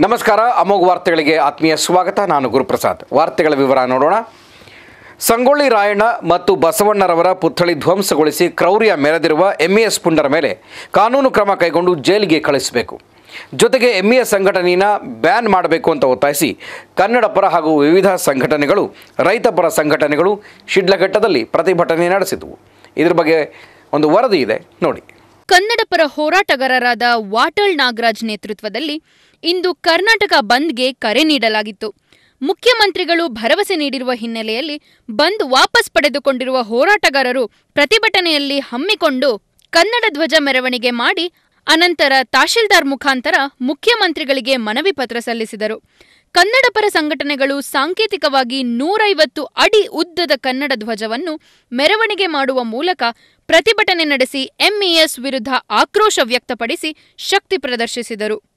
ನಮಸ್ಕಾರ, ಅಮೋಘ ವಾರ್ತೆಗಳಿಗೆ ಆತ್ಮೀಯ ಸ್ವಾಗತ. ನಾನು ಗುರುಪ್ರಸಾದ್. ವಾರ್ತೆಗಳ ವಿವರ ನೋಡೋಣ. ಸಂಗೊಳ್ಳಿ ರಾಯಣ್ಣ ಮತ್ತು ಬಸವಣ್ಣರವರ ಪುತ್ಥಳಿ ಧ್ವಂಸಗೊಳಿಸಿ ಕ್ರೌರ್ಯ ಮೆರೆದಿರುವ ಎಂಇಎಸ್ ಪುಂಡರ ಮೇಲೆ ಕಾನೂನು ಕ್ರಮ ಕೈಗೊಂಡು ಜೈಲಿಗೆ ಕಳಿಸಬೇಕು. ಜೊತೆಗೆ ಎಂಇಎ ಸಂಘಟನೆಯನ್ನು ಬ್ಯಾನ್ ಮಾಡಬೇಕು ಅಂತ ಒತ್ತಾಯಿಸಿ ಕನ್ನಡ ಪರ ಹಾಗೂ ವಿವಿಧ ಸಂಘಟನೆಗಳು, ರೈತ ಪರ ಸಂಘಟನೆಗಳು, ಶಿಡ್ಲಘಟ್ಟದಲ್ಲಿ ಪ್ರತಿಭಟನೆ ನಡೆಸಿದವು. ಇದರ ಬಗ್ಗೆ ಒಂದು ವರದಿ ಇದೆ. ನೋಡಿ. ಕನ್ನಡ ಪರ ಹೋರಾಟಗಾರರಾದ ವಾಟಲ್ ನಾಗರಾಜ್ ನೇತೃತ್ವದಲ್ಲಿ ಇಂದು ಕರ್ನಾಟಕ ಬಂದ್ಗೆ ಕರೆ ನೀಡಲಾಗಿತ್ತು. ಮುಖ್ಯಮಂತ್ರಿಗಳು ಭರವಸೆ ನೀಡಿರುವ ಹಿನ್ನೆಲೆಯಲ್ಲಿ ಬಂದ್ ವಾಪಸ್ ಪಡೆದುಕೊಂಡಿರುವ ಹೋರಾಟಗಾರರು ಪ್ರತಿಭಟನೆಯಲ್ಲಿ ಹಮ್ಮಿಕೊಂಡು ಕನ್ನಡ ಧ್ವಜ ಮೆರವಣಿಗೆ ಮಾಡಿ ಅನಂತರ ತಹಶೀಲ್ದಾರ್ ಮುಖಾಂತರ ಮುಖ್ಯಮಂತ್ರಿಗಳಿಗೆ ಮನವಿ ಪತ್ರ ಸಲ್ಲಿಸಿದರು. ಕನ್ನಡ ಪರ ಸಂಘಟನೆಗಳು ಸಾಂಕೇತಿಕವಾಗಿ ನೂರೈವತ್ತು ಅಡಿ ಉದ್ದದ ಕನ್ನಡ ಧ್ವಜವನ್ನು ಮೆರವಣಿಗೆ ಮಾಡುವ ಮೂಲಕ ಪ್ರತಿಭಟನೆ ನಡೆಸಿ ಎಂಇಎಸ್ ವಿರುದ್ಧ ಆಕ್ರೋಶ ವ್ಯಕ್ತಪಡಿಸಿ ಶಕ್ತಿ ಪ್ರದರ್ಶಿಸಿದರು.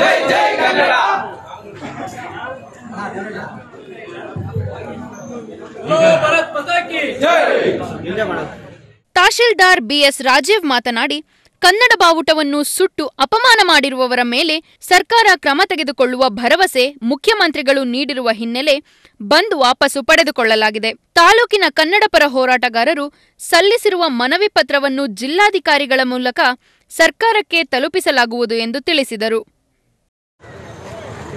ಜೈ ತಹಶೀಲ್ದಾರ್ ಬಿಎಸ್ ರಾಜೀವ್ ಮಾತನಾಡಿ, ಕನ್ನಡ ಬಾವುಟವನ್ನು ಸುಟ್ಟು ಅಪಮಾನ ಮಾಡಿರುವವರ ಮೇಲೆ ಸರ್ಕಾರ ಕ್ರಮ ತೆಗೆದುಕೊಳ್ಳುವ ಭರವಸೆ ಮುಖ್ಯಮಂತ್ರಿಗಳು ನೀಡಿರುವ ಹಿನ್ನೆಲೆ ಬಂದ್ ವಾಪಸು ಪಡೆದುಕೊಳ್ಳಲಾಗಿದೆ. ತಾಲೂಕಿನ ಕನ್ನಡ ಪರ ಹೋರಾಟಗಾರರು ಸಲ್ಲಿಸಿರುವ ಮನವಿ ಪತ್ರವನ್ನು ಜಿಲ್ಲಾಧಿಕಾರಿಗಳ ಮೂಲಕ ಸರ್ಕಾರಕ್ಕೆ ತಲುಪಿಸಲಾಗುವುದು ಎಂದು ತಿಳಿಸಿದರು.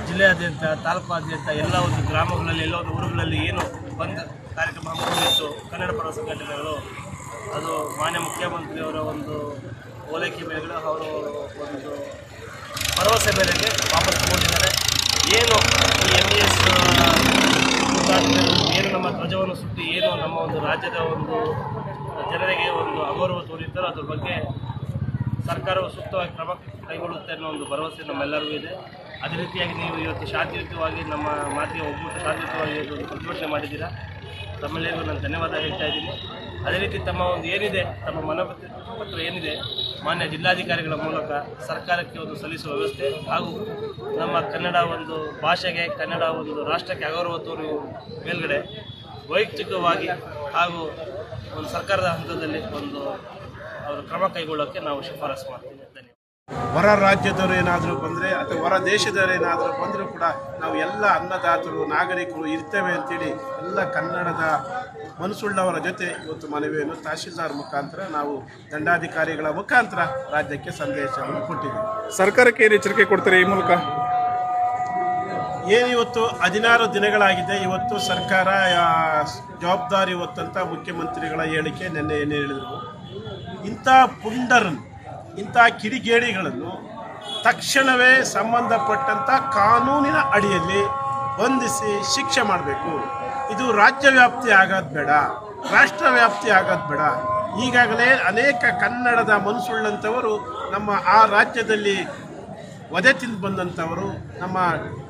ಜಿಲ್ಲೆಯಾದ್ಯಂತ, ತಾಲೂಕಾದ್ಯಂತ ಎಲ್ಲ ಒಂದು ಗ್ರಾಮಗಳಲ್ಲಿ, ಎಲ್ಲ ಒಂದು ಊರುಗಳಲ್ಲಿ ಏನು ಬಂದ್ ಕಾರ್ಯಕ್ರಮ ಹಮ್ಮಿಕೊಂಡಿತ್ತು? ಕನ್ನಡ ಪರ ಸಂಘಟನೆಗಳು, ಅದು ಮಾನ್ಯ ಮುಖ್ಯಮಂತ್ರಿಯವರ ಒಂದು ಓಲೈಕೆ ಮೇರೆಗೆ ಅವರು ಒಂದು ಭರವಸೆ ಮೇರೆಗೆ ವಾಪಸ್ ತಗೊಂಡಿದ್ದಾರೆ. ಏನು ಈ ಎಂ ಇ ಎಸ್ ಏನು ನಮ್ಮ ಧ್ವಜವನ್ನು ಸುತ್ತಿ, ಏನು ನಮ್ಮ ಒಂದು ರಾಜ್ಯದ ಒಂದು ಜನರಿಗೆ ಒಂದು ಅಗೌರವ ತೋರಿದ್ದಾರೋ ಅದ್ರ ಬಗ್ಗೆ ಸರ್ಕಾರವು ಸೂಕ್ತವಾಗಿ ಕ್ರಮ ಕೈಗೊಳ್ಳುತ್ತೆ ಅನ್ನೋ ಒಂದು ಭರವಸೆ ನಮ್ಮೆಲ್ಲರಿಗೂ ಇದೆ. ಅದೇ ರೀತಿಯಾಗಿ ನೀವು ಇವತ್ತು ಶಾಂತಿಯುತವಾಗಿ ನಮ್ಮ ಮಾತಿಗೆ ಒಬ್ಬಟ್ಟು ಶಾಂತಿಯುತವಾಗಿ ಒಂದು ಪ್ರತಿಭಟನೆ ಮಾಡಿದ್ದೀರಾ. ತಮ್ಮೆಲ್ಲರಿಗೂ ನಾನು ಧನ್ಯವಾದ ಹೇಳ್ತಾ ಇದ್ದೀನಿ. ಅದೇ ರೀತಿ ತಮ್ಮ ಒಂದು ಏನಿದೆ, ತಮ್ಮ ಮನಪತ್ರ ಪತ್ರ ಏನಿದೆ, ಮಾನ್ಯ ಜಿಲ್ಲಾಧಿಕಾರಿಗಳ ಮೂಲಕ ಸರ್ಕಾರಕ್ಕೆ ಒಂದು ಸಲ್ಲಿಸುವ ವ್ಯವಸ್ಥೆ ಹಾಗೂ ನಮ್ಮ ಕನ್ನಡ ಒಂದು ಭಾಷೆಗೆ, ಕನ್ನಡ ಒಂದು ರಾಷ್ಟ್ರಕ್ಕೆ ಅಗೌರವ ತೋರುವ ಮೇಲ್ಗಡೆ ವೈಯಕ್ತಿಕವಾಗಿ ಹಾಗೂ ಒಂದು ಸರ್ಕಾರದ ಹಂತದಲ್ಲಿ ಒಂದು ಅವರು ಕ್ರಮ ಕೈಗೊಳ್ಳೋಕ್ಕೆ ನಾವು ಶಿಫಾರಸು ಮಾಡ್ತೀವಿ. ಧನ್ಯವಾದ. ಹೊರ ರಾಜ್ಯದವರು ಏನಾದರೂ ಬಂದರೆ ಅಥವಾ ಹೊರ ದೇಶದವರು ಏನಾದರೂ ಬಂದರೂ ಕೂಡ ನಾವು ಎಲ್ಲ ಅನ್ನದಾತರು ನಾಗರಿಕರು ಇರ್ತೇವೆ ಅಂತೇಳಿ ಎಲ್ಲ ಕನ್ನಡದ ಮನಸ್ಸುಳ್ಳವರ ಜೊತೆ ಇವತ್ತು ಮನವಿಯನ್ನು ತಹಶೀಲ್ದಾರ್ ಮುಖಾಂತರ ನಾವು ದಂಡಾಧಿಕಾರಿಗಳ ಮುಖಾಂತರ ರಾಜ್ಯಕ್ಕೆ ಸಂದೇಶವನ್ನು ಕೊಟ್ಟಿದ್ದೀವಿ. ಸರ್ಕಾರಕ್ಕೆ ಏನು ಎಚ್ಚರಿಕೆ ಕೊಡ್ತಾರೆ ಈ ಮೂಲಕ? ಏನು ಇವತ್ತು ಹದಿನಾರು ದಿನಗಳಾಗಿದೆ. ಇವತ್ತು ಸರ್ಕಾರ ಜವಾಬ್ದಾರಿ ಹೊತ್ತಂತ ಮುಖ್ಯಮಂತ್ರಿಗಳ ಹೇಳಿಕೆ ನಿನ್ನೆ ಏನು ಹೇಳಿದರು? ಇಂಥ ಪುಂಡರನ್ನು ಇಂಥ ಕಿಡಿಗೇಡಿಗಳನ್ನು ತಕ್ಷಣವೇ ಸಂಬಂಧಪಟ್ಟಂಥ ಕಾನೂನಿನ ಅಡಿಯಲ್ಲಿ ಬಂಧಿಸಿ ಶಿಕ್ಷೆ ಮಾಡಬೇಕು. ಇದು ರಾಜ್ಯ ವ್ಯಾಪ್ತಿ ಆಗೋದು ಬೇಡ, ರಾಷ್ಟ್ರ ವ್ಯಾಪ್ತಿ ಆಗೋದು ಬೇಡ. ಈಗಾಗಲೇ ಅನೇಕ ಕನ್ನಡದ ಮನಸ್ಸುಳ್ಳಂಥವರು ನಮ್ಮ ಆ ರಾಜ್ಯದಲ್ಲಿ ವಧೆ ತಿಂದು ಬಂದಂಥವರು, ನಮ್ಮ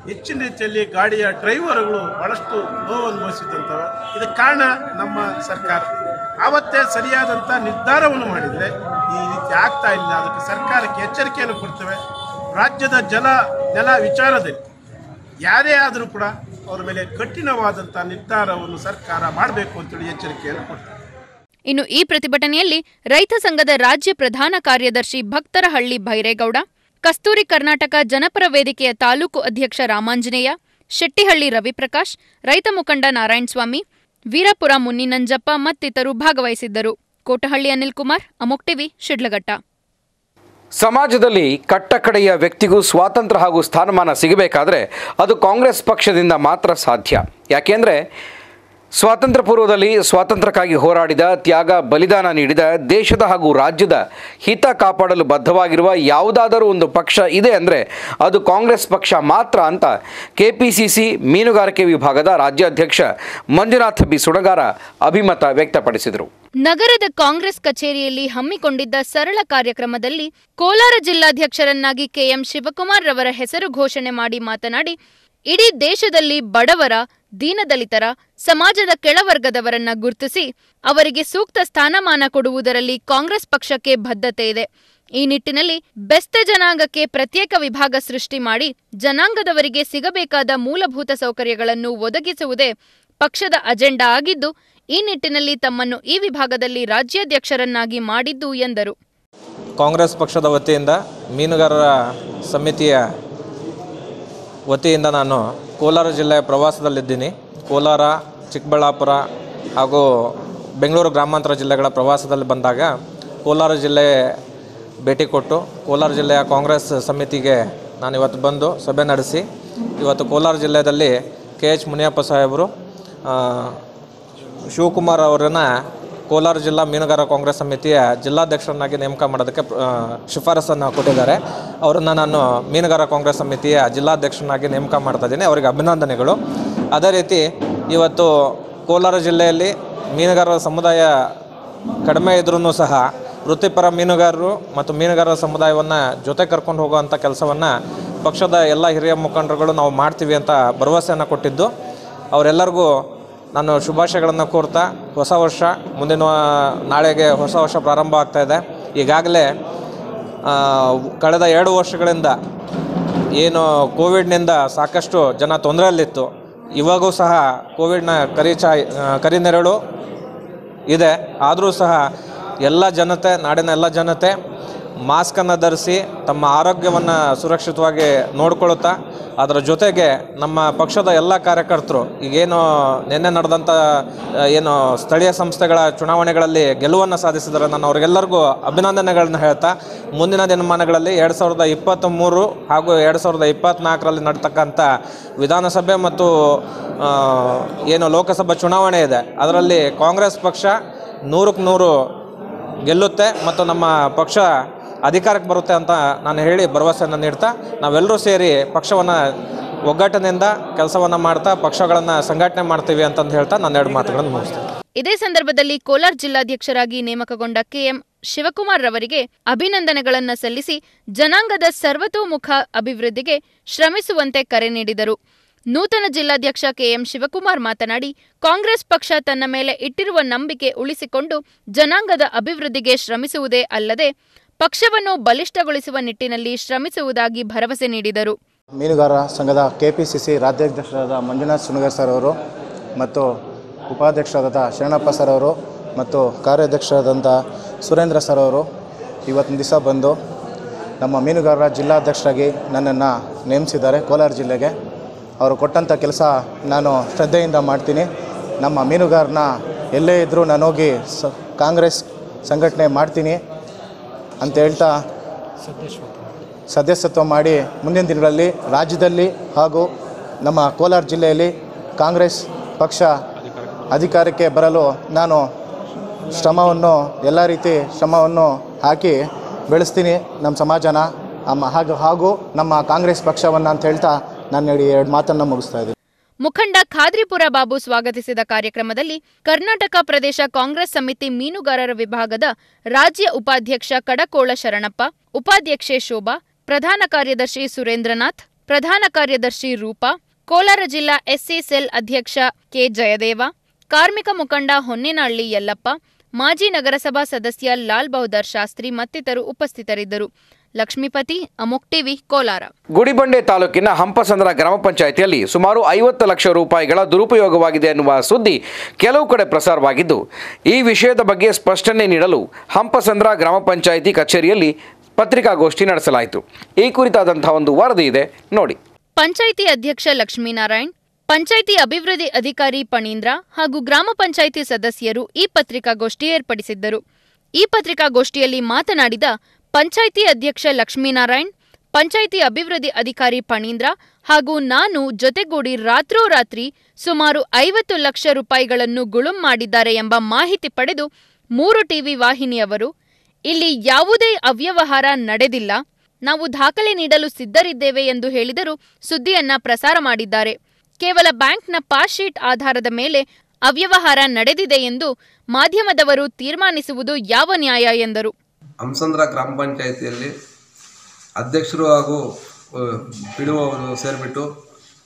ಹೆಚ್ಚಿನ ರೀತಿಯಲ್ಲಿ ಗಾಡಿಯ ಡ್ರೈವರ್ಗಳು ಭಾಳಷ್ಟು ನೋವು ಅನುಭವಿಸಿದಂಥವರು ಇದಕ್ಕೆ ಕಾರಣ ನಮ್ಮ ಸರ್ಕಾರ. ಆವತ್ತೇ ಸರಿಯಾದಂಥ ನಿರ್ಧಾರವನ್ನು ಮಾಡಿದರೆ ಈ ರೀತಿ ಆಗ್ತಾ ಇಲ್ಲ. ಅದಕ್ಕೆ ಸರ್ಕಾರಕ್ಕೆ ಎಚ್ಚರಿಕೆಯನ್ನು ಕೊಡ್ತೇವೆ. ರಾಜ್ಯದ ಜಲ, ನೆಲ ವಿಚಾರದಲ್ಲಿ ಯಾರೇ ಆದರೂ ಕೂಡ ಅವರ ಮೇಲೆ ಕಠಿಣವಾದಂಥ ನಿರ್ಧಾರವನ್ನು ಸರ್ಕಾರ ಮಾಡಬೇಕು ಅಂತೇಳಿ ಎಚ್ಚರಿಕೆಯನ್ನು ಕೊಡ್ತೇವೆ. ಇನ್ನು ಈ ಪ್ರತಿಭಟನೆಯಲ್ಲಿ ರೈತ ಸಂಘದ ರಾಜ್ಯ ಪ್ರಧಾನ ಕಾರ್ಯದರ್ಶಿ ಭಕ್ತರಹಳ್ಳಿ ಭೈರೇಗೌಡ, ಕಸ್ತೂರಿ ಕರ್ನಾಟಕ ಜನಪರ ವೇದಿಕೆಯ ತಾಲೂಕು ಅಧ್ಯಕ್ಷ ರಾಮಾಂಜನೇಯ, ಶೆಟ್ಟಿಹಳ್ಳಿ ರವಿಪ್ರಕಾಶ್, ರೈತ ಮುಖಂಡ ನಾರಾಯಣಸ್ವಾಮಿ ವೀರಪುರ ಮುನ್ನಿನಂಜಪ್ಪ ಮತ್ತಿತರು ಭಾಗವಹಿಸಿದ್ದರು. ಕೋಟಹಳ್ಳಿ ಅನಿಲ್ ಕುಮಾರ್ ಅಮೋಕ್ ಟಿವಿ, ಶಿಡ್ಲಘಟ್ಟ. ಸಮಾಜದಲ್ಲಿ ಕಟ್ಟಕಡೆಯ ವ್ಯಕ್ತಿಗೂ ಸ್ವಾತಂತ್ರ್ಯ ಹಾಗೂ ಸ್ಥಾನಮಾನ ಸಿಗಬೇಕಾದ್ರೆ ಅದು ಕಾಂಗ್ರೆಸ್ ಪಕ್ಷದಿಂದ ಮಾತ್ರ ಸಾಧ್ಯ. ಯಾಕೆಂದರೆ ಸ್ವಾತಂತ್ರ್ಯ ಪೂರ್ವದಲ್ಲಿ ಸ್ವಾತಂತ್ರ್ಯಕ್ಕಾಗಿ ಹೋರಾಡಿದ ತ್ಯಾಗ ಬಲಿದಾನ ನೀಡಿದ ದೇಶದ ಹಾಗೂ ರಾಜ್ಯದ ಹಿತ ಕಾಪಾಡಲು ಬದ್ಧವಾಗಿರುವ ಯಾವುದಾದರೂ ಒಂದು ಪಕ್ಷ ಇದೆ ಅಂದರೆ ಅದು ಕಾಂಗ್ರೆಸ್ ಪಕ್ಷ ಮಾತ್ರ ಅಂತ ಕೆಪಿಸಿಸಿ ಮೀನುಗಾರಿಕೆ ವಿಭಾಗದ ರಾಜ್ಯಾಧ್ಯಕ್ಷ ಮಂಜುನಾಥ ಬಿ ಸುಡಗಾರ ಅಭಿಮತ ವ್ಯಕ್ತಪಡಿಸಿದರು. ನಗರದ ಕಾಂಗ್ರೆಸ್ ಕಚೇರಿಯಲ್ಲಿ ಹಮ್ಮಿಕೊಂಡಿದ್ದ ಸರಳ ಕಾರ್ಯಕ್ರಮದಲ್ಲಿ ಕೋಲಾರ ಜಿಲ್ಲಾಧ್ಯಕ್ಷರನ್ನಾಗಿ ಕೆಎಂ ಶಿವಕುಮಾರ್ ರವರ ಹೆಸರು ಘೋಷಣೆ ಮಾಡಿ ಮಾತನಾಡಿ, ಇಡೀ ದೇಶದಲ್ಲಿ ಬಡವರ ದೀನದಲಿತರ, ಸಮಾಜದ ಕೆಳವರ್ಗದವರನ್ನ ಗುರುತಿಸಿ ಅವರಿಗೆ ಸೂಕ್ತ ಸ್ಥಾನಮಾನ ಕೊಡುವುದರಲ್ಲಿ ಕಾಂಗ್ರೆಸ್ ಪಕ್ಷಕ್ಕೆ ಬದ್ಧತೆ ಇದೆ. ಈ ನಿಟ್ಟಿನಲ್ಲಿ ಬೆಸ್ತೆ ಜನಾಂಗಕ್ಕೆ ಪ್ರತ್ಯೇಕ ವಿಭಾಗ ಸೃಷ್ಟಿ ಮಾಡಿ ಜನಾಂಗದವರಿಗೆ ಸಿಗಬೇಕಾದ ಮೂಲಭೂತ ಸೌಕರ್ಯಗಳನ್ನು ಒದಗಿಸುವುದೇ ಪಕ್ಷದ ಅಜೆಂಡಾ ಆಗಿದ್ದು, ಈ ನಿಟ್ಟಿನಲ್ಲಿ ತಮ್ಮನ್ನು ಈ ವಿಭಾಗದಲ್ಲಿ ರಾಜ್ಯಾಧ್ಯಕ್ಷರನ್ನಾಗಿ ಮಾಡಿದ್ದು ಎಂದರು. ಕಾಂಗ್ರೆಸ್ ಪಕ್ಷದ ವತಿಯಿಂದ ಮೀನುಗಾರರ ಸಮಿತಿಯ ವತಿಯಿಂದ ನಾನು ಕೋಲಾರ ಜಿಲ್ಲೆಯ ಪ್ರವಾಸದಲ್ಲಿದ್ದೀನಿ. ಕೋಲಾರ, ಚಿಕ್ಕಬಳ್ಳಾಪುರ ಹಾಗೂ ಬೆಂಗಳೂರು ಗ್ರಾಮಾಂತರ ಜಿಲ್ಲೆಗಳ ಪ್ರವಾಸದಲ್ಲಿ ಬಂದಾಗ ಕೋಲಾರ ಜಿಲ್ಲೆ ಭೇಟಿ ಕೊಟ್ಟು ಕೋಲಾರ ಜಿಲ್ಲೆಯ ಕಾಂಗ್ರೆಸ್ ಸಮಿತಿಗೆ ನಾನು ಇವತ್ತು ಬಂದು ಸಭೆ ನಡೆಸಿ, ಇವತ್ತು ಕೋಲಾರ ಜಿಲ್ಲೆಯಲ್ಲಿ ಕೆ ಎಚ್ ಮುನಿಯಪ್ಪ ಸಾಹೇಬರು ಶಿವಕುಮಾರ್ ಅವರನ್ನು ಕೋಲಾರ ಜಿಲ್ಲಾ ಮೀನುಗಾರ ಕಾಂಗ್ರೆಸ್ ಸಮಿತಿಯ ಜಿಲ್ಲಾಧ್ಯಕ್ಷರನ್ನಾಗಿ ನೇಮಕ ಮಾಡೋದಕ್ಕೆ ಶಿಫಾರಸನ್ನು ಕೊಟ್ಟಿದ್ದಾರೆ. ಅವರನ್ನು ನಾನು ಮೀನುಗಾರ ಕಾಂಗ್ರೆಸ್ ಸಮಿತಿಯ ಜಿಲ್ಲಾಧ್ಯಕ್ಷರನ್ನಾಗಿ ನೇಮಕ ಮಾಡ್ತಾ ಇದ್ದೀನಿ. ಅವರಿಗೆ ಅಭಿನಂದನೆಗಳು. ಅದೇ ರೀತಿ ಇವತ್ತು ಕೋಲಾರ ಜಿಲ್ಲೆಯಲ್ಲಿ ಮೀನುಗಾರರ ಸಮುದಾಯ ಕಡಿಮೆ ಇದ್ರೂ ಸಹ ವೃತ್ತಿಪರ ಮೀನುಗಾರರು ಮತ್ತು ಮೀನುಗಾರರ ಸಮುದಾಯವನ್ನು ಜೊತೆ ಕರ್ಕೊಂಡು ಹೋಗುವಂಥ ಕೆಲಸವನ್ನು ಪಕ್ಷದ ಎಲ್ಲ ಹಿರಿಯ ಮುಖಂಡರುಗಳು ನಾವು ಮಾಡ್ತೀವಿ ಅಂತ ಭರವಸೆಯನ್ನು ಕೊಟ್ಟಿದ್ದು. ಅವರೆಲ್ಲರಿಗೂ ನಾನು ಶುಭಾಶಯಗಳನ್ನು ಕೋರ್ತಾ ಹೊಸ ವರ್ಷ, ಮುಂದಿನ ನಾಳೆಗೆ ಹೊಸ ವರ್ಷ ಪ್ರಾರಂಭ ಆಗ್ತಾ ಇದೆ. ಈಗಾಗಲೇ ಕಳೆದ ಎರಡು ವರ್ಷಗಳಿಂದ ಏನು ಕೋವಿಡ್ನಿಂದ ಸಾಕಷ್ಟು ಜನ ತೊಂದರೆಯಲ್ಲಿತ್ತು. ಇವಾಗೂ ಸಹ ಕೋವಿಡ್ನ ಕರಿ ಚಾಯ್ ಕರಿ ನೆರಳು ಇದೆ. ಆದರೂ ಸಹ ಎಲ್ಲ ಜನತೆ, ನಾಡಿನ ಎಲ್ಲ ಜನತೆ ಮಾಸ್ಕನ್ನು ಧರಿಸಿ ತಮ್ಮ ಆರೋಗ್ಯವನ್ನು ಸುರಕ್ಷಿತವಾಗಿ ನೋಡ್ಕೊಳ್ಳುತ್ತಾ ಅದರ ಜೊತೆಗೆ ನಮ್ಮ ಪಕ್ಷದ ಎಲ್ಲ ಕಾರ್ಯಕರ್ತರು, ಈಗೇನು ನಿನ್ನೆ ನಡೆದಂಥ ಏನು ಸ್ಥಳೀಯ ಸಂಸ್ಥೆಗಳ ಚುನಾವಣೆಗಳಲ್ಲಿ ಗೆಲುವನ್ನು ಸಾಧಿಸಿದರೆ ನಾನು ಅವರಿಗೆಲ್ಲರಿಗೂ ಅಭಿನಂದನೆಗಳನ್ನ ಹೇಳ್ತಾ, ಮುಂದಿನ ದಿನಮಾನಗಳಲ್ಲಿ ಎರಡು ಸಾವಿರದ ಇಪ್ಪತ್ತ್ಮೂರು ಹಾಗೂ ಎರಡು ಸಾವಿರದ ಇಪ್ಪತ್ತ್ನಾಲ್ಕರಲ್ಲಿ ನಡ್ತಕ್ಕಂಥ ವಿಧಾನಸಭೆ ಮತ್ತು ಏನು ಲೋಕಸಭಾ ಚುನಾವಣೆ ಇದೆ, ಅದರಲ್ಲಿ ಕಾಂಗ್ರೆಸ್ ಪಕ್ಷ ನೂರಕ್ಕೆ ನೂರು ಗೆಲ್ಲುತ್ತೆ ಮತ್ತು ನಮ್ಮ ಪಕ್ಷ ಅಧಿಕಾರಕ್ಕೆ ಬರುತ್ತೆ ಅಂತ ನಾನು ಹೇಳಿ ಭರವಸೆಯನ್ನು ನೀಡ್ತಾ, ನಾವೆಲ್ಲರೂ ಸೇರಿ ಪಕ್ಷವನ್ನು ಒಗ್ಗಟ್ಟಿನಿಂದ ಕೆಲಸವನ್ನು ಮಾಡ್ತಾ, ಪಕ್ಷಗಳನ್ನು ಸಂಘಟನೆ ಮಾಡ್ತೀವಿ ಅಂತಂದು ಹೇಳ್ತಾ ನಾನು ಎರಡು ಮಾತುಗಳನ್ನು ಮುಗಿಸ್ತೇನೆ. ಇದೇ ಸಂದರ್ಭದಲ್ಲಿ ಕೋಲಾರ ಜಿಲ್ಲಾಧ್ಯಕ್ಷರಾಗಿ ನೇಮಕಗೊಂಡ ಕೆಎಂ ಶಿವಕುಮಾರ್ ರವರಿಗೆ ಅಭಿನಂದನೆಗಳನ್ನು ಸಲ್ಲಿಸಿ ಜನಾಂಗದ ಸರ್ವತೋಮುಖ ಅಭಿವೃದ್ಧಿಗೆ ಶ್ರಮಿಸುವಂತೆ ಕರೆ ನೀಡಿದರು. ನೂತನ ಜಿಲ್ಲಾಧ್ಯಕ್ಷ ಕೆಎಂ ಶಿವಕುಮಾರ್ ಮಾತನಾಡಿ, ಕಾಂಗ್ರೆಸ್ ಪಕ್ಷ ತನ್ನ ಮೇಲೆ ಇಟ್ಟಿರುವ ನಂಬಿಕೆ ಉಳಿಸಿಕೊಂಡು ಜನಾಂಗದ ಅಭಿವೃದ್ಧಿಗೆ ಶ್ರಮಿಸುವುದೇ ಅಲ್ಲದೆ ಪಕ್ಷವನ್ನು ಬಲಿಷ್ಠಗೊಳಿಸುವ ನಿಟ್ಟಿನಲ್ಲಿ ಶ್ರಮಿಸುವುದಾಗಿ ಭರವಸೆ ನೀಡಿದರು. ಮೀನುಗಾರರ ಸಂಘದ ಕೆಪಿಸಿಸಿ ರಾಜ್ಯಾಧ್ಯಕ್ಷರಾದ ಮಂಜುನಾಥ್ ಸುನಗರ್ ಸರ್ ಅವರು ಮತ್ತು ಉಪಾಧ್ಯಕ್ಷರಾದ ಶರಣಪ್ಪ ಸರ್ ಅವರು ಮತ್ತು ಕಾರ್ಯಾಧ್ಯಕ್ಷರಾದಂಥ ಸುರೇಂದ್ರ ಸರ್ ಅವರು ಇವತ್ತಿನ ದಿವಸ ಬಂದು ನಮ್ಮ ಮೀನುಗಾರರ ಜಿಲ್ಲಾಧ್ಯಕ್ಷರಾಗಿ ನನ್ನನ್ನು ನೇಮಿಸಿದ್ದಾರೆ ಕೋಲಾರ ಜಿಲ್ಲೆಗೆ. ಅವರು ಕೊಟ್ಟಂಥ ಕೆಲಸ ನಾನು ಶ್ರದ್ಧೆಯಿಂದ ಮಾಡ್ತೀನಿ. ನಮ್ಮ ಮೀನುಗಾರನ ಎಲ್ಲೇ ಇದ್ದರೂ ನಾನು ಹೋಗಿ ಸ ಕಾಂಗ್ರೆಸ್ ಸಂಘಟನೆ ಮಾಡ್ತೀನಿ. ಅಂತ ಹೇಳ್ತಾ ಸದಸ್ಯತ್ವ ಮಾಡಿ ಮುಂದಿನ ದಿನಗಳಲ್ಲಿ ರಾಜ್ಯದಲ್ಲಿ ಹಾಗೂ ನಮ್ಮ ಕೋಲಾರ ಜಿಲ್ಲೆಯಲ್ಲಿ ಕಾಂಗ್ರೆಸ್ ಪಕ್ಷ ಅಧಿಕಾರಕ್ಕೆ ಬರಲು ನಾನು ಶ್ರಮವನ್ನು, ಎಲ್ಲ ರೀತಿ ಶ್ರಮವನ್ನು ಹಾಕಿ ಬೆಳೆಸ್ತೀನಿ ನಮ್ಮ ಸಮಾಜನ ಹಾಗೂ ಹಾಗೂ ನಮ್ಮ ಕಾಂಗ್ರೆಸ್ ಪಕ್ಷವನ್ನು ಅಂತ ಹೇಳ್ತಾ ನಾನು ಎರಡು ಮಾತನ್ನು ಮುಗಿಸ್ತಾ ಇದ್ದೀನಿ. ಮುಖಂಡ ಖಾದ್ರಿಪುರ ಬಾಬು ಸ್ವಾಗತಿಸಿದ ಕಾರ್ಯಕ್ರಮದಲ್ಲಿ ಕರ್ನಾಟಕ ಪ್ರದೇಶ ಕಾಂಗ್ರೆಸ್ ಸಮಿತಿ ಮೀನುಗಾರರ ವಿಭಾಗದ ರಾಜ್ಯ ಉಪಾಧ್ಯಕ್ಷ ಕಡಕೋಳ ಶರಣಪ್ಪ, ಉಪಾಧ್ಯಕ್ಷೆ ಶೋಭಾ, ಪ್ರಧಾನ ಕಾರ್ಯದರ್ಶಿ ಸುರೇಂದ್ರನಾಥ್, ಪ್ರಧಾನ ಕಾರ್ಯದರ್ಶಿ ರೂಪಾ, ಕೋಲಾರ ಜಿಲ್ಲಾ ಎಸ್ಸಿ ಸೆಲ್ ಅಧ್ಯಕ್ಷ ಕೆ ಜಯದೇವ, ಕಾರ್ಮಿಕ ಮುಖಂಡ ಹೊನ್ನೇನಹಳ್ಳಿ ಯಲ್ಲಪ್ಪ, ಮಾಜಿ ನಗರಸಭಾ ಸದಸ್ಯ ಲಾಲ್ ಬಹದ್ದೂರ್ ಶಾಸ್ತ್ರಿ ಮತ್ತಿತರರು ಉಪಸ್ಥಿತರಿದ್ದರು. ಲಕ್ಷ್ಮೀಪತಿ ಅಮೋಕ್ ಟಿವಿ ಕೋಲಾರ. ಗುಡಿಬಂಡೆ ತಾಲೂಕಿನ ಹಂಪಸಂದ್ರ ಗ್ರಾಮ ಪಂಚಾಯಿತಿಯಲ್ಲಿ ಸುಮಾರು ಐವತ್ತು ಲಕ್ಷ ರೂಪಾಯಿಗಳ ದುರುಪಯೋಗವಾಗಿದೆ ಎನ್ನುವ ಸುದ್ದಿ ಕೆಲವು ಕಡೆ ಪ್ರಸಾರವಾಗಿದ್ದು ಈ ವಿಷಯದ ಬಗ್ಗೆ ಸ್ಪಷ್ಟನೆ ನೀಡಲು ಹಂಪಸಂದ್ರ ಗ್ರಾಮ ಪಂಚಾಯಿತಿ ಕಚೇರಿಯಲ್ಲಿ ಪತ್ರಿಕಾಗೋಷ್ಠಿ ನಡೆಸಲಾಯಿತು. ಈ ಕುರಿತಾದಂತಹ ಒಂದು ವರದಿ ಇದೆ ನೋಡಿ. ಪಂಚಾಯಿತಿ ಅಧ್ಯಕ್ಷ ಲಕ್ಷ್ಮೀನಾರಾಯಣ್ ಪಂಚಾಯಿತಿ ಅಭಿವೃದ್ಧಿ ಅಧಿಕಾರಿ ಪಣೀಂದ್ರ ಹಾಗೂ ಗ್ರಾಮ ಪಂಚಾಯಿತಿ ಸದಸ್ಯರು ಈ ಪತ್ರಿಕಾಗೋಷ್ಠಿ ಏರ್ಪಡಿಸಿದ್ದರು. ಈ ಪತ್ರಿಕಾಗೋಷ್ಠಿಯಲ್ಲಿ ಮಾತನಾಡಿದ ಪಂಚಾಯಿತಿ ಅಧ್ಯಕ್ಷ ಲಕ್ಷ್ಮೀನಾರಾಯಣ್, ಪಂಚಾಯಿತಿ ಅಭಿವೃದ್ಧಿ ಅಧಿಕಾರಿ ಪಣೀಂದ್ರ ಹಾಗೂ ನಾನು ಜೊತೆಗೂಡಿ ರಾತ್ರೋರಾತ್ರಿ ಸುಮಾರು ಐವತ್ತು ಲಕ್ಷ ರೂಪಾಯಿಗಳನ್ನು ಗುಳುಂ ಮಾಡಿದ್ದಾರೆ ಎಂಬ ಮಾಹಿತಿ ಪಡೆದು ಮೂರು ಟಿವಿ ವಾಹಿನಿಯವರು, ಇಲ್ಲಿ ಯಾವುದೇ ಅವ್ಯವಹಾರ ನಡೆದಿಲ್ಲ, ನಾವು ದಾಖಲೆ ನೀಡಲು ಸಿದ್ಧರಿದ್ದೇವೆ ಎಂದು ಹೇಳಿದರೂ ಸುದ್ದಿಯನ್ನ ಪ್ರಸಾರ ಮಾಡಿದ್ದಾರೆ. ಕೇವಲ ಬ್ಯಾಂಕ್ನ ಪಾಸ್ ಶೀಟ್ ಆಧಾರದ ಮೇಲೆ ಅವ್ಯವಹಾರ ನಡೆದಿದೆ ಎಂದು ಮಾಧ್ಯಮದವರು ತೀರ್ಮಾನಿಸುವುದು ಯಾವ ನ್ಯಾಯ ಎಂದರು. ಹಂಸಂದ್ರ ಗ್ರಾಮ ಪಂಚಾಯಿತಿಯಲ್ಲಿ ಅಧ್ಯಕ್ಷರು ಹಾಗೂ ಪಿ ಡಿ ಅವರು ಸೇರಿಬಿಟ್ಟು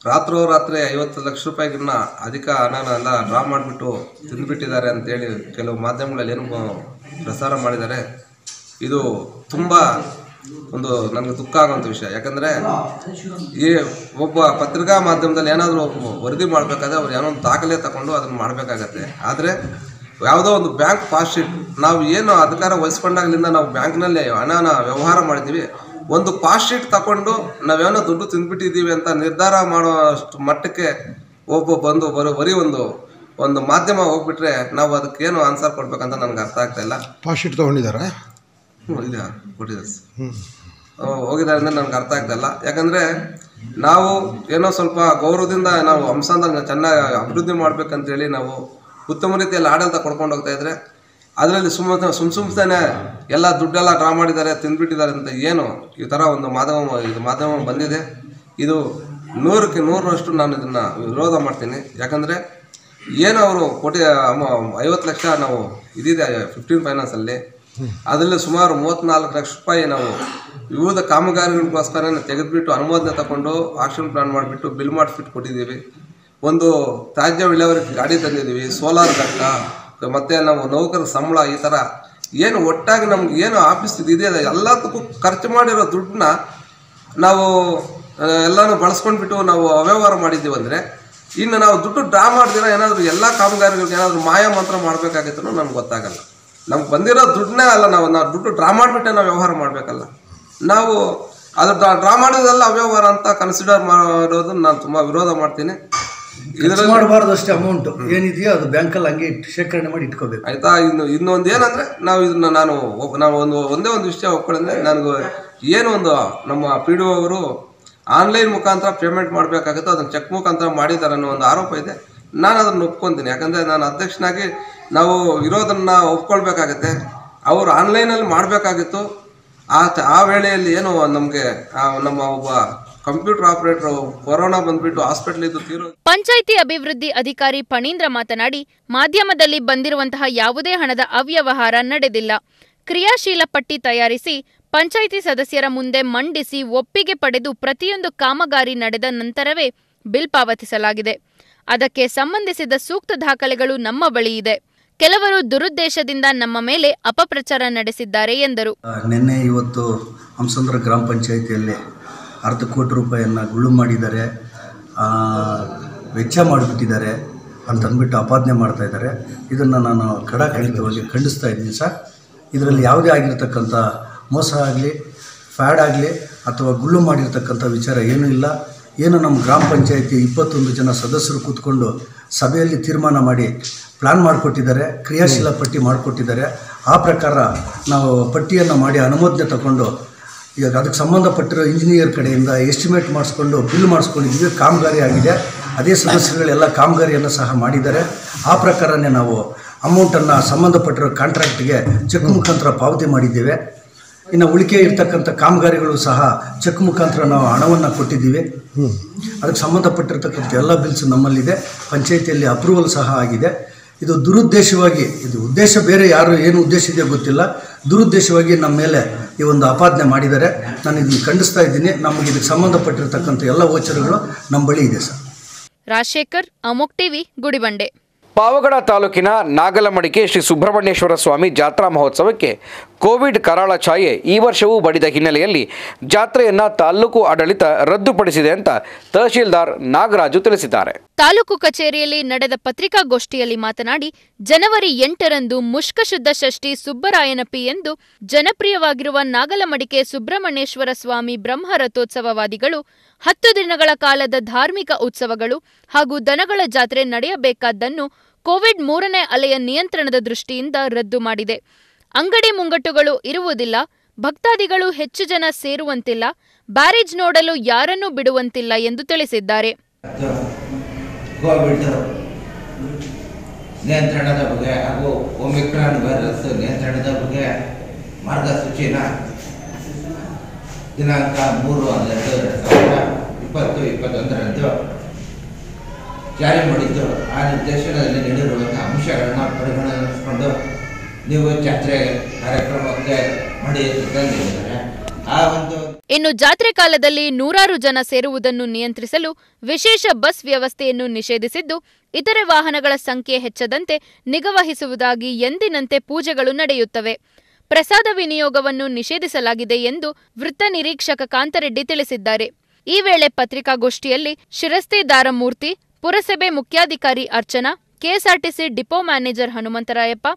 ರಾತ್ರೋರಾತ್ರಿ ಐವತ್ತು ಲಕ್ಷ ರೂಪಾಯಿಗಿನ್ನ ಅಧಿಕ ಹಣನ ಎಲ್ಲ ಡ್ರಾ ಮಾಡಿಬಿಟ್ಟು ತಿಂದುಬಿಟ್ಟಿದ್ದಾರೆ ಅಂತೇಳಿ ಕೆಲವು ಮಾಧ್ಯಮಗಳಲ್ಲಿ ಏನು ಪ್ರಸಾರ ಮಾಡಿದ್ದಾರೆ. ಇದು ತುಂಬ ಒಂದು ನನಗೆ ದುಃಖ ಆಗುವಂಥ ವಿಷಯ. ಯಾಕಂದರೆ ಈ ಒಬ್ಬ ಪತ್ರಿಕಾ ಮಾಧ್ಯಮದಲ್ಲಿ ಏನಾದರೂ ವರದಿ ಮಾಡಬೇಕಾದ್ರೆ ಅವ್ರು ಏನೋ ಒಂದು ದಾಖಲೆ ತಗೊಂಡು ಅದನ್ನು ಮಾಡಬೇಕಾಗತ್ತೆ. ಆದರೆ ಯಾವುದೋ ಒಂದು ಬ್ಯಾಂಕ್ ಪಾಸ್ ಶೀಟ್ ನಾವು ಏನು ಅಧಿಕಾರ ವಹಿಸ್ಕೊಂಡಾಗಲಿಂದ ನಾವು ಬ್ಯಾಂಕ್ನಲ್ಲಿ ಹಣನ ವ್ಯವಹಾರ ಮಾಡಿದ್ದೀವಿ ಒಂದು ಪಾಸ್ ಶೀಟ್ ತಗೊಂಡು ನಾವೇನೋ ದುಡ್ಡು ತಿಂದ್ಬಿಟ್ಟಿದ್ದೀವಿ ಅಂತ ನಿರ್ಧಾರ ಮಾಡೋಷ್ಟು ಮಟ್ಟಕ್ಕೆ ಒಬ್ಬ ಬಂದು ಬರೋ ಬರೀ ಒಂದು ಒಂದು ಮಾಧ್ಯಮ ಹೋಗ್ಬಿಟ್ರೆ ನಾವು ಅದಕ್ಕೇನು ಆನ್ಸರ್ ಕೊಡ್ಬೇಕಂತ ನನಗೆ ಅರ್ಥ ಆಗ್ತಾ ಇಲ್ಲ. ಪಾಸ್ ಶೀಟ್ ತೊಗೊಂಡಿದ್ದಾರಾ ಇದೆ ಕೊಟ್ಟಿದ್ದಾರೆ ಹೋಗಿದ್ದಾರೆ ಅಂದ್ರೆ ನನಗೆ ಅರ್ಥ ಆಗ್ತಲ್ಲ ಯಾಕಂದರೆ ನಾವು ಏನೋ ಸ್ವಲ್ಪ ಗೌರವದಿಂದ ನಾವು ಹಂಸಂದ ಚೆನ್ನಾಗಿ ಅಭಿವೃದ್ಧಿ ಮಾಡ್ಬೇಕಂತೇಳಿ ನಾವು ಉತ್ತಮ ರೀತಿಯಲ್ಲಿ ಆಡಳಿತ ಕೊಡ್ಕೊಂಡು ಹೋಗ್ತಾ ಇದ್ರೆ, ಅದರಲ್ಲಿ ಸುಮ್ಮ ಸುಮ್ ಸುಮ್ಮನೆ ಎಲ್ಲ ದುಡ್ಡೆಲ್ಲ ಡ್ರಾ ಮಾಡಿದ್ದಾರೆ, ತಿಂದ್ಬಿಟ್ಟಿದ್ದಾರೆ ಅಂತ ಏನು ಈ ಥರ ಒಂದು ಮಾಧ್ಯಮ ಇದು ಮಾಧ್ಯಮ ಬಂದಿದೆ. ಇದು ನೂರಕ್ಕೆ ನೂರರಷ್ಟು ನಾನು ಇದನ್ನು ವಿರೋಧ ಮಾಡ್ತೀನಿ. ಯಾಕಂದರೆ ಏನು ಅವರು ಕೋಟಿ ಐವತ್ತು ಲಕ್ಷ ನಾವು ಇದಿದೆ ಫಿಫ್ಟೀನ್ ಫೈನಾನ್ಸಲ್ಲಿ ಅದರಲ್ಲಿ ಸುಮಾರು ಮೂವತ್ತ್ನಾಲ್ಕು ಲಕ್ಷ ರೂಪಾಯಿ ನಾವು ವಿವಿಧ ಕಾಮಗಾರಿಗಳಿಗೋಸ್ಕರ ತೆಗೆದುಬಿಟ್ಟು ಅನುಮೋದನೆ ತಗೊಂಡು ಆಕ್ಷನ್ ಪ್ಲಾನ್ ಮಾಡಿಬಿಟ್ಟು ಬಿಲ್ ಮಾಡಿಸ್ಬಿಟ್ಟು ಕೊಟ್ಟಿದ್ದೀವಿ. ಒಂದು ತ್ಯಾಜ್ಯ ವಿಲೇವಾರಿ ಗಾಡಿ ತಂದಿದ್ದೀವಿ ಸೋಲಾರ್ ಘಟ್ಟ, ಮತ್ತು ನಾವು ನೌಕರ ಸಂಬಳ ಈ ಥರ ಏನು ಒಟ್ಟಾಗಿ ನಮ್ಗೆ ಏನು ಆಫೀಸ್ ಇದೆ ಎಲ್ಲದಕ್ಕೂ ಖರ್ಚು ಮಾಡಿರೋ ದುಡ್ಡನ್ನ ನಾವು ಎಲ್ಲನೂ ಬಳಸ್ಕೊಂಡ್ಬಿಟ್ಟು ನಾವು ಅವ್ಯವಹಾರ ಮಾಡಿದ್ದೀವಿ ಅಂದರೆ, ಇನ್ನು ನಾವು ದುಡ್ಡು ಡ್ರಾ ಮಾಡ್ದಿರ ಏನಾದರೂ ಎಲ್ಲ ಕಾಮಗಾರಿಗಳಿಗೆ ಏನಾದರೂ ಮಾಯ ಮಾತ್ರ ಮಾಡಬೇಕಾಗಿತ್ತು ನಮ್ಗೆ ಗೊತ್ತಾಗಲ್ಲ. ನಮ್ಗೆ ಬಂದಿರೋ ದುಡ್ಡನ್ನೇ ಅಲ್ಲ ನಾವು ನಾವು ದುಡ್ಡು ಡ್ರಾ ಮಾಡಿಬಿಟ್ಟೆ ನಾವು ವ್ಯವಹಾರ ಮಾಡಬೇಕಲ್ಲ. ನಾವು ಅದು ಡ್ರಾ ಮಾಡೋದೆಲ್ಲ ಅವ್ಯವಹಾರ ಅಂತ ಕನ್ಸಿಡರ್ ಮಾಡೋದನ್ನು ನಾನು ತುಂಬ ವಿರೋಧ ಮಾಡ್ತೀನಿ. ಖರ್ಚು ಮಾಡಬಾರ್ದು ಅಷ್ಟೇ ಅಮೌಂಟ್ ಏನಿದೆಯೋ ಅದು ಬ್ಯಾಂಕಲ್ಲಿ ಹಂಗೆ ಇಟ್ಟು ಶೇಖರಣೆ ಮಾಡಿ ಇಟ್ಕೋಬೇಕು. ಆಯ್ತಾ? ಇನ್ನು ಇನ್ನೊಂದು ಏನಂದ್ರೆ ನಾವು ಇದನ್ನ ನಾನು ನಾವು ಒಂದು ಒಂದೇ ಒಂದು ವಿಷಯ ಒಪ್ಕೊಂಡ್ರೆ ನನಗೆ ಏನು ಒಂದು ನಮ್ಮ ಪಿ ಡಿ ಅವರು ಆನ್ಲೈನ್ ಮುಖಾಂತರ ಪೇಮೆಂಟ್ ಮಾಡಬೇಕಾಗುತ್ತೆ ಅದನ್ನು ಚೆಕ್ ಮುಖಾಂತರ ಮಾಡಿದ್ದಾರೆ ಅನ್ನೋ ಒಂದು ಆರೋಪ ಇದೆ. ನಾನು ಅದನ್ನು ಒಪ್ಕೊತೀನಿ. ಯಾಕಂದರೆ ನಾನು ಅಧ್ಯಕ್ಷನಾಗಿ ನಾವು ಇರೋದನ್ನು ಒಪ್ಕೊಳ್ಬೇಕಾಗತ್ತೆ. ಅವರು ಆನ್ಲೈನಲ್ಲಿ ಮಾಡಬೇಕಾಗಿತ್ತು. ಆ ಆ ವೇಳೆಯಲ್ಲಿ ಏನು ನಮಗೆ ನಮ್ಮ ಒಬ್ಬ ಕಂಪ್ಯೂಟರ್ ಆಪರೇಟರ್ ಕೊರೋನಾ ಬಂದ್ಬಿಟ್ಟು ಹಾಸ್ಪಿಟಲ್ ಇದ್ದು ತೀರೋ ಪಂಚಾಯಿತಿ ಅಭಿವೃದ್ಧಿ ಅಧಿಕಾರಿ ಪಣೀಂದ್ರ ಮಾತನಾಡಿ ಮಾಧ್ಯಮದಲ್ಲಿ ಬಂದಿರುವಂತಹ ಯಾವುದೇ ಹಣದ ಅವ್ಯವಹಾರ ನಡೆದಿಲ್ಲ. ಕ್ರಿಯಾಶೀಲ ಪಟ್ಟಿ ತಯಾರಿಸಿ ಪಂಚಾಯಿತಿ ಸದಸ್ಯರ ಮುಂದೆ ಮಂಡಿಸಿ ಒಪ್ಪಿಗೆ ಪಡೆದು ಪ್ರತಿಯೊಂದು ಕಾಮಗಾರಿ ನಡೆದ ನಂತರವೇ ಬಿಲ್ ಪಾವತಿಸಲಾಗಿದೆ. ಅದಕ್ಕೆ ಸಂಬಂಧಿಸಿದ ಸೂಕ್ತ ದಾಖಲೆಗಳು ನಮ್ಮ ಬಳಿ ಇದೆ. ಕೆಲವರು ದುರುದ್ದೇಶದಿಂದ ನಮ್ಮ ಮೇಲೆ ಅಪಪ್ರಚಾರ ನಡೆಸಿದ್ದಾರೆ ಎಂದರು. ನಿನ್ನೆ ಇವತ್ತು ಹಂಸಂದ್ರ ಗ್ರಾಮ ಪಂಚಾಯಿತಿಯಲ್ಲಿ ಅರ್ಧ ಕೋಟಿ ರೂಪಾಯಿಯನ್ನು ಗುಳ್ಳು ಮಾಡಿದ್ದಾರೆ ವೆಚ್ಚ ಮಾಡಿಬಿಟ್ಟಿದ್ದಾರೆ ಅಂತ ಅಂದ್ಬಿಟ್ಟು ಆಪಾದನೆ ಮಾಡ್ತಾ ಇದ್ದಾರೆ. ಇದನ್ನು ನಾನು ಕಡಾಖಂಡಿತವಾಗಿ ಖಂಡಿಸ್ತಾ ಇದ್ದೀನಿ ಸರ್. ಇದರಲ್ಲಿ ಯಾವುದೇ ಆಗಿರ್ತಕ್ಕಂಥ ಮೋಸ ಆಗಲಿ, ಫ್ಯಾಡ್ ಆಗಲಿ ಅಥವಾ ಗುಳ್ಳು ಮಾಡಿರ್ತಕ್ಕಂಥ ವಿಚಾರ ಏನೂ ಇಲ್ಲ. ಏನು ನಮ್ಮ ಗ್ರಾಮ ಪಂಚಾಯಿತಿ ಇಪ್ಪತ್ತೊಂದು ಜನ ಸದಸ್ಯರು ಕೂತ್ಕೊಂಡು ಸಭೆಯಲ್ಲಿ ತೀರ್ಮಾನ ಮಾಡಿ ಪ್ಲ್ಯಾನ್ ಮಾಡಿಕೊಟ್ಟಿದ್ದಾರೆ, ಕ್ರಿಯಾಶೀಲ ಪಟ್ಟಿ ಮಾಡಿಕೊಟ್ಟಿದ್ದಾರೆ. ಆ ಪ್ರಕಾರ ನಾವು ಪಟ್ಟಿಯನ್ನು ಮಾಡಿ ಅನುಮೋದನೆ ತಗೊಂಡು ಈಗ ಅದಕ್ಕೆ ಸಂಬಂಧಪಟ್ಟಿರೋ ಇಂಜಿನಿಯರ್ ಕಡೆಯಿಂದ ಎಸ್ಟಿಮೇಟ್ ಮಾಡಿಸ್ಕೊಂಡು ಬಿಲ್ ಮಾಡಿಸ್ಕೊಂಡಿದ್ದೀವಿ ಕಾಮಗಾರಿ ಆಗಿದೆ. ಅದೇ ಸದಸ್ಯರುಗಳೆಲ್ಲ ಕಾಮಗಾರಿಯನ್ನು ಸಹ ಮಾಡಿದ್ದಾರೆ. ಆ ಪ್ರಕಾರನೇ ನಾವು ಅಮೌಂಟನ್ನು ಸಂಬಂಧಪಟ್ಟಿರೋ ಕಾಂಟ್ರಾಕ್ಟ್ಗೆ ಚೆಕ್ ಮುಖಾಂತರ ಪಾವತಿ ಮಾಡಿದ್ದೇವೆ. ಇನ್ನು ಉಳಿಕೆ ಇರ್ತಕ್ಕಂಥ ಕಾಮಗಾರಿಗಳು ಸಹ ಚೆಕ್ ಮುಖಾಂತರ ನಾವು ಹಣವನ್ನು ಕೊಟ್ಟಿದ್ದೀವಿ. ಅದಕ್ಕೆ ಸಂಬಂಧಪಟ್ಟಿರ್ತಕ್ಕಂಥ ಎಲ್ಲ ಬಿಲ್ಸ್ ನಮ್ಮಲ್ಲಿದೆ. ಪಂಚಾಯಿತಿಯಲ್ಲಿ ಅಪ್ರೂವಲ್ ಸಹ ಆಗಿದೆ. ಇದು ದುರುದ್ದೇಶವಾಗಿ, ಇದು ಉದ್ದೇಶ ಬೇರೆ, ಯಾರು ಏನು ಉದ್ದೇಶ ಇದೆಯೋ ಗೊತ್ತಿಲ್ಲ. ದುರುದ್ದೇಶವಾಗಿ ನಮ್ಮ ಮೇಲೆ ಈ ಒಂದು ಆಪಾದನೆ ಮಾಡಿದ್ದಾರೆ. ನಾನು ಇದನ್ನು ಖಂಡಿಸ್ತಾ ಇದ್ದೀನಿ. ನಮಗೆ ಇದಕ್ಕೆ ಸಂಬಂಧಪಟ್ಟಿರತಕ್ಕಂಥ ಎಲ್ಲ ವೋಚರ್ಗಳು ನಮ್ಮ ಬಳಿ ಇದೆ ಸರ್. ರಾಜಶೇಖರ್ ಅಮೋಕ್ ಟಿವಿ ಗುಡಿಬಂಡೆ. ಪಾವಗಡ ತಾಲೂಕಿನ ನಾಗಲಮಡಿಕೆ ಶ್ರೀ ಸುಬ್ರಹ್ಮಣ್ಯೇಶ್ವರ ಸ್ವಾಮಿ ಜಾತ್ರಾ ಮಹೋತ್ಸವಕ್ಕೆ ಕೋವಿಡ್ ಕರಾಳ ಛಾಯೆ ಈ ವರ್ಷವೂ ಬಡಿದ ಹಿನ್ನೆಲೆಯಲ್ಲಿ ಜಾತ್ರೆಯನ್ನ ತಾಲೂಕು ಆಡಳಿತ ರದ್ದುಪಡಿಸಿದೆ ಅಂತ ತಹಶೀಲ್ದಾರ್ ನಾಗರಾಜು ತಿಳಿಸಿದ್ದಾರೆ. ತಾಲೂಕು ಕಚೇರಿಯಲ್ಲಿ ನಡೆದ ಪತ್ರಿಕಾಗೋಷ್ಠಿಯಲ್ಲಿ ಮಾತನಾಡಿ, ಜನವರಿ ಎಂಟರಂದು ಮುಷ್ಕಶುದ್ಧ ಷಷ್ಠಿ ಸುಬ್ಬರಾಯನಪಿ ಎಂದು ಜನಪ್ರಿಯವಾಗಿರುವ ನಾಗಲಮಡಿಕೆ ಸುಬ್ರಹ್ಮಣ್ಯೇಶ್ವರ ಸ್ವಾಮಿ ಬ್ರಹ್ಮ ರಥೋತ್ಸವವಾದಿಗಳು ಹತ್ತು ದಿನಗಳ ಕಾಲದ ಧಾರ್ಮಿಕ ಉತ್ಸವಗಳು ಹಾಗೂ ದನಗಳ ಜಾತ್ರೆ ನಡೆಯಬೇಕಾದ್ದನ್ನು ಕೋವಿಡ್ ಮೂರನೇ ಅಲೆಯ ನಿಯಂತ್ರಣದ ದೃಷ್ಟಿಯಿಂದ ರದ್ದು ಮಾಡಿದೆ. ಅಂಗಡಿ ಮುಂಗಟ್ಟುಗಳು ಇರುವುದಿಲ್ಲ, ಭಕ್ತಾದಿಗಳು ಹೆಚ್ಚು ಜನ ಸೇರುವಂತಿಲ್ಲ, ಬ್ಯಾರೇಜ್ ನೋಡಲು ಯಾರನ್ನೂ ಬಿಡುವಂತಿಲ್ಲ ಎಂದು ತಿಳಿಸಿದ್ದಾರೆ. ನಿಯಂತ್ರಣದ ಬಗ್ಗೆ ಹಾಗೂ ಒಮಿಕ್ರಾನ್ ವೈರಸ್ ನಿಯಂತ್ರಣದ ಬಗ್ಗೆ ಮಾರ್ಗಸೂಚಿನ ದಿನಾಂಕ ಮೂರು ಹನ್ನೆರಡು ಎರಡು ಸಾವಿರದ ಇಪ್ಪತ್ತು, ಇಪ್ಪತ್ತೊಂದರಂದು ಜಾರಿ ಮಾಡಿದ್ದು. ಆ ನಿರ್ದೇಶನದಲ್ಲಿ ನೀಡಿರುವಂಥ ಅಂಶಗಳನ್ನು ಪರಿಗಣಿಸಿಕೊಂಡು ನೀವು ಜಾತ್ರೆ ಕಾರ್ಯಕ್ರಮಕ್ಕೆ ಮಾಡಿ ಇನ್ನು ಜಾತ್ರೆ ಕಾಲದಲ್ಲಿ ನೂರಾರು ಜನ ಸೇರುವುದನ್ನು ನಿಯಂತ್ರಿಸಲು ವಿಶೇಷ ಬಸ್ ವ್ಯವಸ್ಥೆಯನ್ನು ನಿಷೇಧಿಸಿದ್ದು, ಇತರೆ ವಾಹನಗಳ ಸಂಖ್ಯೆ ಹೆಚ್ಚದಂತೆ ನಿಗವಹಿಸುವುದಾಗಿ ಎಂದಿನಂತೆ ಪೂಜೆಗಳು ನಡೆಯುತ್ತವೆ. ಪ್ರಸಾದ ವಿನಿಯೋಗವನ್ನು ನಿಷೇಧಿಸಲಾಗಿದೆ ಎಂದು ವೃತ್ತ ನಿರೀಕ್ಷಕ ಕಾಂತರೆಡ್ಡಿ ತಿಳಿಸಿದ್ದಾರೆ. ಈ ವೇಳೆ ಪತ್ರಿಕಾಗೋಷ್ಠಿಯಲ್ಲಿ ಶಿರಸ್ತೆ ದಾರಮೂರ್ತಿ, ಪುರಸಭೆ ಮುಖ್ಯಾಧಿಕಾರಿ Archana, KSRTC depot manager Hanumantharayappa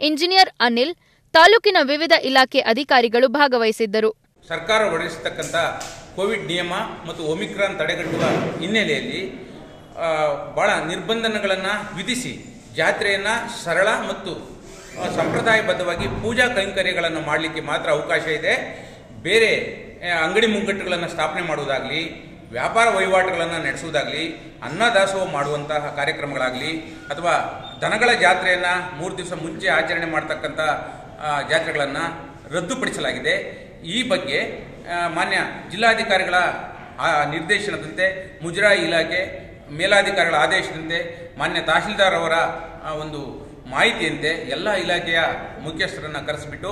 engineer Anil, ತಾಲೂಕಿನ ವಿವಿಧ ಇಲಾಖೆ ಅಧಿಕಾರಿಗಳು ಭಾಗವಹಿಸಿದ್ದರು. ಸರ್ಕಾರ ಹೊರಡಿಸತಕ್ಕಂಥ ಕೋವಿಡ್ ನಿಯಮ ಮತ್ತು ಒಮಿಕ್ರಾನ್ ತಡೆಗಟ್ಟುವ ಹಿನ್ನೆಲೆಯಲ್ಲಿ ಬಹಳ ನಿರ್ಬಂಧನಗಳನ್ನು ವಿಧಿಸಿ ಜಾತ್ರೆಯನ್ನು ಸರಳ ಮತ್ತು ಸಂಪ್ರದಾಯಬದ್ಧವಾಗಿ ಪೂಜಾ ಕೈಂಕರ್ಯಗಳನ್ನು ಮಾಡಲಿಕ್ಕೆ ಮಾತ್ರ ಅವಕಾಶ ಇದೆ. ಬೇರೆ ಅಂಗಡಿ ಮುಂಗಟ್ಟುಗಳನ್ನು ಸ್ಥಾಪನೆ ಮಾಡುವುದಾಗಲಿ, ವ್ಯಾಪಾರ ವಹಿವಾಟುಗಳನ್ನು ನಡೆಸುವುದಾಗಲಿ ಅನ್ನದಾಸೋಹ ಮಾಡುವಂತಹ ಕಾರ್ಯಕ್ರಮಗಳಾಗಲಿ, ಅಥವಾ ದನಗಳ ಜಾತ್ರೆಯನ್ನು ಮೂರು ದಿವಸ ಮುಂಚೆ ಆಚರಣೆ ಮಾಡ್ತಕ್ಕಂಥ ಜಾತ್ರೆಗಳನ್ನು ರದ್ದುಪಡಿಸಲಾಗಿದೆ. ಈ ಬಗ್ಗೆ ಮಾನ್ಯ ಜಿಲ್ಲಾಧಿಕಾರಿಗಳ ನಿರ್ದೇಶನದಂತೆ, ಮುಜರಾಯಿ ಇಲಾಖೆ ಮೇಲಾಧಿಕಾರಿಗಳ ಆದೇಶದಂತೆ, ಮಾನ್ಯ ತಹಶೀಲ್ದಾರ್ ಅವರ ಒಂದು ಮಾಹಿತಿಯಂತೆ ಎಲ್ಲ ಇಲಾಖೆಯ ಮುಖ್ಯಸ್ಥರನ್ನು ಕರೆಸಿಬಿಟ್ಟು,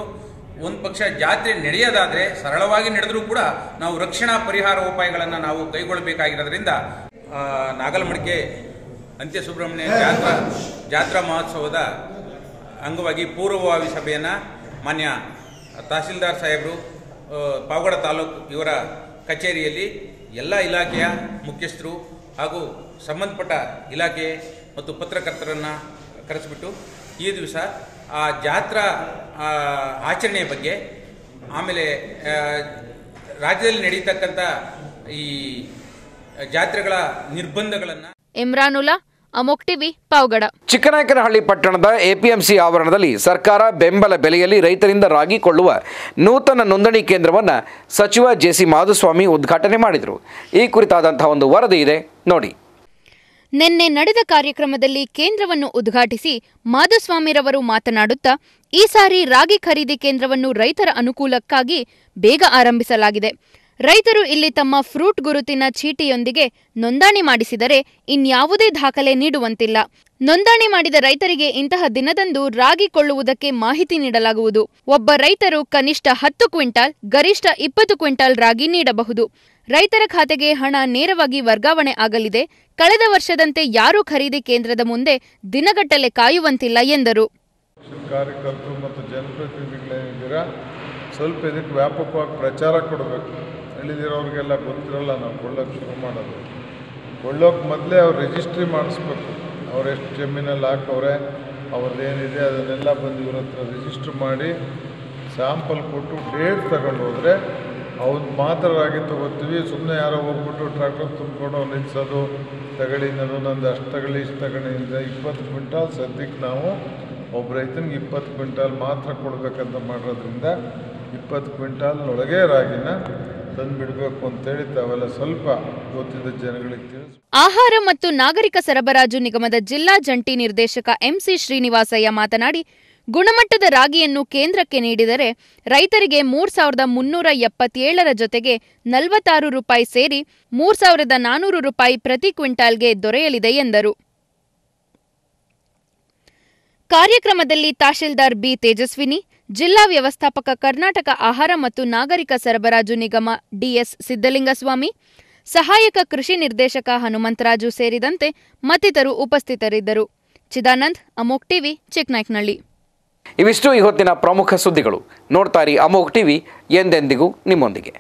ಒಂದು ಪಕ್ಷ ಜಾತ್ರೆ ನಡೆಯೋದಾದರೆ ಸರಳವಾಗಿ ನಡೆದರೂ ಕೂಡ ನಾವು ರಕ್ಷಣಾ ಪರಿಹಾರ ಉಪಾಯಗಳನ್ನು ನಾವು ಕೈಗೊಳ್ಳಬೇಕಾಗಿರೋದ್ರಿಂದ ನಾಗಲಮಡಿಕೆ ಅಂತ್ಯ ಸುಬ್ರಹ್ಮಣ್ಯ ಜಾತ್ರಾ ಜಾತ್ರಾ ಮಹೋತ್ಸವದ ಅಂಗವಾಗಿ ಪೂರ್ವಭಾವಿ ಸಭೆಯನ್ನು ಮಾನ್ಯ ತಹಸೀಲ್ದಾರ್ ಸಾಹೇಬರು ಪಾವಗಡ ತಾಲೂಕು ಇವರ ಕಚೇರಿಯಲ್ಲಿ ಎಲ್ಲ ಇಲಾಖೆಯ ಮುಖ್ಯಸ್ಥರು ಹಾಗೂ ಸಂಬಂಧಪಟ್ಟ ಇಲಾಖೆ ಮತ್ತು ಪತ್ರಕರ್ತರನ್ನು ಕರೆಸಿಬಿಟ್ಟು ಈ ದಿವಸ ಆ ಜಾತ್ರಾ ಆಚರಣೆಯ ಬಗ್ಗೆ ಆಮೇಲೆ ರಾಜ್ಯದಲ್ಲಿ ನಡೀತಕ್ಕಂಥ ಈ ಜಾತ್ರೆಗಳ ನಿರ್ಬಂಧಗಳನ್ನು ಇಮ್ರಾನುಲ್ಲಾ ಅಮೋಕ್ ಟಿವಿ ಪಾವಗಡ. ಚಿಕ್ಕನಾಯಕನಹಳ್ಳಿ ಪಟ್ಟಣದ ಎಪಿಎಂಸಿ ಆವರಣದಲ್ಲಿ ಸರ್ಕಾರ ಬೆಂಬಲ ಬೆಲೆಯಲ್ಲಿ ರೈತರಿಂದ ರಾಗಿ ಕೊಳ್ಳುವ ನೂತನ ನೋಂದಣಿ ಕೇಂದ್ರವನ್ನು ಸಚಿವ ಜೆಸಿ ಮಾಧುಸ್ವಾಮಿ ಉದ್ಘಾಟನೆ ಮಾಡಿದರು. ಈ ಕುರಿತಾದಂತಹ ಒಂದು ವರದಿ ಇದೆ. ನೋಡಿ. ನಿನ್ನೆ ನಡೆದ ಕಾರ್ಯಕ್ರಮದಲ್ಲಿ ಕೇಂದ್ರವನ್ನು ಉದ್ಘಾಟಿಸಿ ಮಾಧುಸ್ವಾಮಿರವರು ಮಾತನಾಡುತ್ತಾ ಈ ಸಾರಿ ರಾಗಿ ಖರೀದಿ ಕೇಂದ್ರವನ್ನು ರೈತರ ಅನುಕೂಲಕ್ಕಾಗಿ ಬೇಗ ಆರಂಭಿಸಲಾಗಿದೆ. ರೈತರು ಇಲ್ಲಿ ತಮ್ಮ ಫ್ರೂಟ್ ಗುರುತಿನ ಚೀಟಿಯೊಂದಿಗೆ ನೋಂದಣಿ ಮಾಡಿಸಿದರೆ ಇನ್ಯಾವುದೇ ದಾಖಲೆ ನೀಡುವಂತಿಲ್ಲ. ನೋಂದಣಿ ಮಾಡಿದ ರೈತರಿಗೆ ಇಂತಹ ದಿನದಂದು ರಾಗಿ ಕೊಳ್ಳುವುದಕ್ಕೆ ಮಾಹಿತಿ ನೀಡಲಾಗುವುದು. ಒಬ್ಬ ರೈತರು ಕನಿಷ್ಠ ಹತ್ತು ಕ್ವಿಂಟಾಲ್, ಗರಿಷ್ಠ ಇಪ್ಪತ್ತು ಕ್ವಿಂಟಾಲ್ ರಾಗಿ ನೀಡಬಹುದು. ರೈತರ ಖಾತೆಗೆ ಹಣ ನೇರವಾಗಿ ವರ್ಗಾವಣೆ ಆಗಲಿದೆ. ಕಳೆದ ವರ್ಷದಂತೆ ಯಾರೂ ಖರೀದಿ ಕೇಂದ್ರದ ಮುಂದೆ ದಿನಗಟ್ಟಲೆ ಕಾಯುವಂತಿಲ್ಲ ಎಂದರು. ಕಾರ್ಯಕರ್ತರು ಮತ್ತು ಜನಪ್ರತಿನಿಧಿಗಳೇನಿದ್ದೀರಾ? ಸ್ವಲ್ಪ ಇದಕ್ಕೆ ವ್ಯಾಪಕವಾಗಿ ಪ್ರಚಾರ ಕೊಡಬೇಕು. ತಿಳಿದಿರೋರಿಗೆಲ್ಲ ಗೊತ್ತಿರಲ್ಲ, ನಾವು ಕೊಳ್ಳೋಕೆ ಶುರು ಮಾಡೋದು. ಕೊಳ್ಳೋಕೆ ಮೊದಲೇ ಅವ್ರು ರಿಜಿಸ್ಟ್ರಿ ಮಾಡಿಸ್ಬೇಕು. ಅವ್ರು ಎಷ್ಟು ಜಮೀನಲ್ಲಿ ಹಾಕವ್ರೆ ಅವ್ರದ್ದೇನಿದೆ ಅದನ್ನೆಲ್ಲ ಬಂದು ಇವ್ರ ಹತ್ರ ರಿಜಿಸ್ಟ್ರ್ ಮಾಡಿ ಸ್ಯಾಂಪಲ್ ಕೊಟ್ಟು ಡೇಟ್ ತಗೊಂಡು ಹೋದರೆ ಅವ್ನು ಮಾತ್ರ ರಾಗಿ ತೊಗೋತೀವಿ. ಸುಮ್ಮನೆ ಯಾರೋ ಹೋಗ್ಬಿಟ್ಟು ಟ್ರ್ಯಾಕ್ಟರ್ ತುಂಬಿಕೊಂಡು ಅವ್ನು ನಿಲ್ಸೋದು, ತಗೊಳ್ಳಿ, ನಾನು ನಂದು ಅಷ್ಟು ತಗೊಳ್ಳಿ, ಇಷ್ಟು ತಗೊಳ್ಳಿ ಅಂದರೆ ಇಪ್ಪತ್ತು ಕ್ವಿಂಟಾಲ್ ಸದ್ಯಕ್ಕೆ ನಾವು ಒಬ್ಬ ರೈತನಿಗೆ ಇಪ್ಪತ್ತು ಕ್ವಿಂಟಾಲ್ ಮಾತ್ರ ಕೊಡಬೇಕಂತ ಮಾಡಿರೋದ್ರಿಂದ ಇಪ್ಪತ್ತು ಕ್ವಿಂಟಾಲ್ನೊಳಗೆ ರಾಗಿನ ತಾವೆಲ್ಲ ಸ್ವಲ್ಪ ಗೊತ್ತಿದ್ದ ಜನಗಳಿಗೆ ಆಹಾರ ಮತ್ತು ನಾಗರಿಕ ಸರಬರಾಜು ನಿಗಮದ ಜಿಲ್ಲಾ ಜಂಟಿ ನಿರ್ದೇಶಕ ಎಂಸಿ ಶ್ರೀನಿವಾಸಯ್ಯ ಮಾತನಾಡಿ, ಗುಣಮಟ್ಟದ ರಾಗಿಯನ್ನು ಕೇಂದ್ರಕ್ಕೆ ನೀಡಿದರೆ ರೈತರಿಗೆ ಮೂರ್ ಸಾವಿರದ ಮುನ್ನೂರ ಎಪ್ಪತ್ತೇಳರ ಜೊತೆಗೆ ನಲವತ್ತಾರು ರೂಪಾಯಿ ಸೇರಿ ಮೂರ್ ಸಾವಿರದ ನಾನೂರು ರೂಪಾಯಿ ಪ್ರತಿ ಕ್ವಿಂಟಾಲ್ಗೆ ದೊರೆಯಲಿದೆ ಎಂದರು. ಕಾರ್ಯಕ್ರಮದಲ್ಲಿ ತಹಶೀಲ್ದಾರ್ ಬಿ ತೇಜಸ್ವಿನಿ ಜಿಲ್ಲಾ ವ್ಯವಸ್ಥಾಪಕ ಕರ್ನಾಟಕ ಆಹಾರ ಮತ್ತು ನಾಗರಿಕ ಸರಬರಾಜು ನಿಗಮ ಡಿಎಸ್ ಸಿದ್ದಲಿಂಗಸ್ವಾಮಿ ಸಹಾಯಕ ಕೃಷಿ ನಿರ್ದೇಶಕ ಹನುಮಂತರಾಜು ಸೇರಿದಂತೆ ಮತ್ತಿತರು ಉಪಸ್ಥಿತರಿದ್ದರು. ಚಿದಾನಂದ್, ಅಮೋಕ್ ಟಿವಿ ಚಿಕ್ನಾಯ್ಕ್ನಳ್ಳಿ ಇವಿಷ್ಟು ಇವತ್ತಿನ ಪ್ರಮುಖ ಸುದ್ದಿಗಳು. ನೋಡ್ತಾರಿ ಅಮೋಕ್ ಟಿವಿ ಎಂದೆಂದಿಗೂ ನಿಮ್ಮೊಂದಿಗೆ.